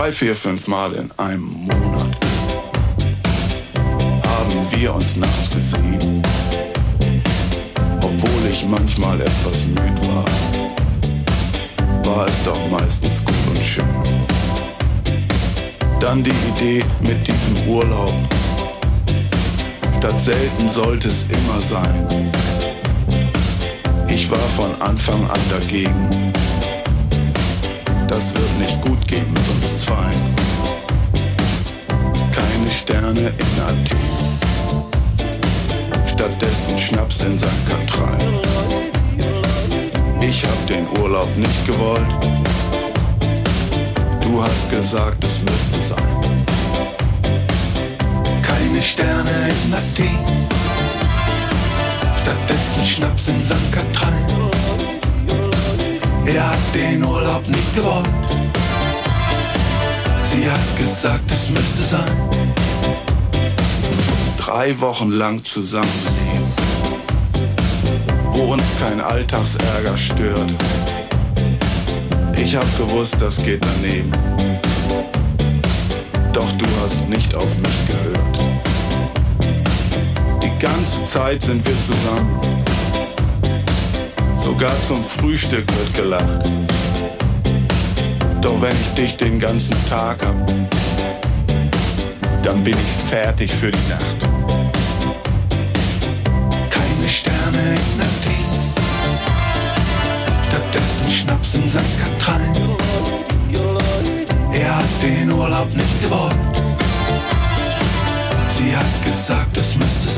Drei, vier, fünf Mal in einem Monat haben wir uns nachts gesehen. Obwohl ich manchmal etwas müd war, war es doch meistens gut und schön. Dann die Idee mit diesem Urlaub. Statt selten sollte es immer sein. Ich war von Anfang an dagegen. Das wird nicht gut gehen mit uns Sterne in Athen. Stattdessen Schnaps in St. Katrein. Ich hab den Urlaub nicht gewollt. Du hast gesagt, es müsste sein. Keine Sterne in Athen. Stattdessen Schnaps in St. Katrein. Er hat den Urlaub nicht gewollt. Sie hat gesagt, es müsste sein. Drei Wochen lang zusammenleben, wo uns kein Alltagsärger stört. Ich hab gewusst, das geht daneben. Doch du hast nicht auf mich gehört. Die ganze Zeit sind wir zusammen. Sogar zum Frühstück wird gelacht. Doch wenn ich dich den ganzen Tag hab, dann bin ich fertig für die Nacht. Sterne in Athen, stattdessen Schnaps in St. Katrein. Er hat den Urlaub nicht gewollt. Sie hat gesagt, es müsste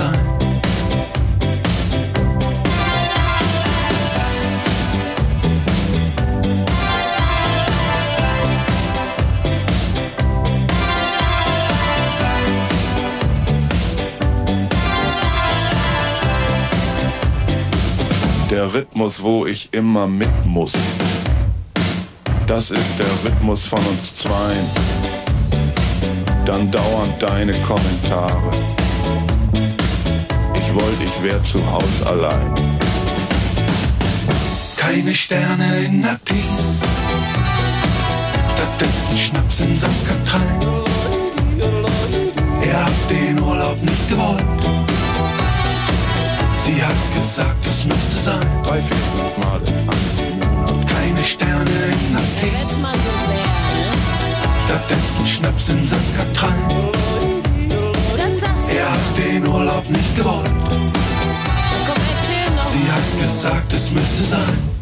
Der Rhythmus, wo ich immer mit muss. Das ist der Rhythmus von uns zweien. Dann dauernd deine Kommentare. Ich wollte, ich wär zu Haus allein. Keine Sterne in Athen. Stattdessen Schnaps in St. Katrein. Er hat den Urlaub nicht gewollt. Sie hat gesagt, es müsste sein. Drei, vier, fünf Mal im einem Monat keine Sterne in der Tee. Stattdessen Schnaps in St. Katran. Er hat den Urlaub nicht gewollt. Sie hat gesagt, es müsste sein.